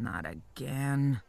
Not again.